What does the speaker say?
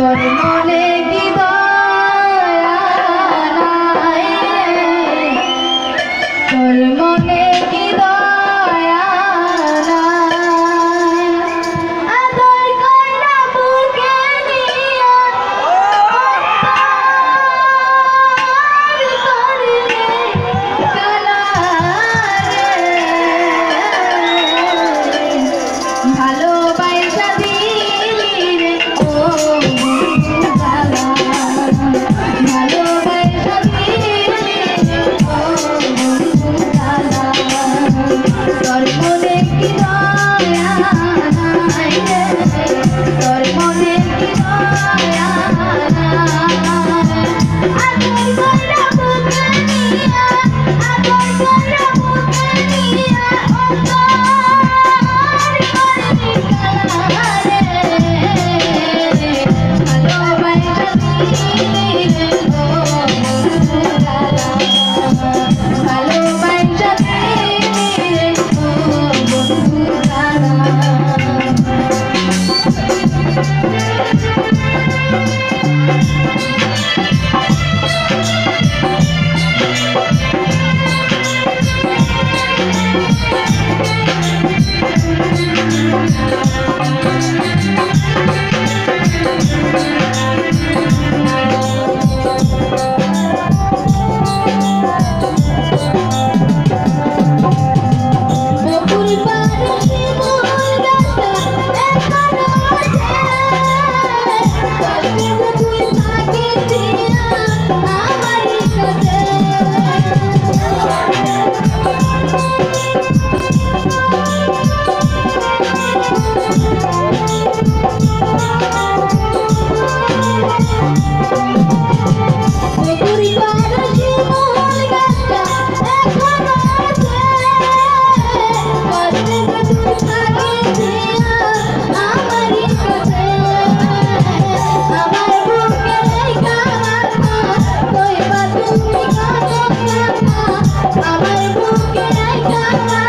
Sorry, no. Bye.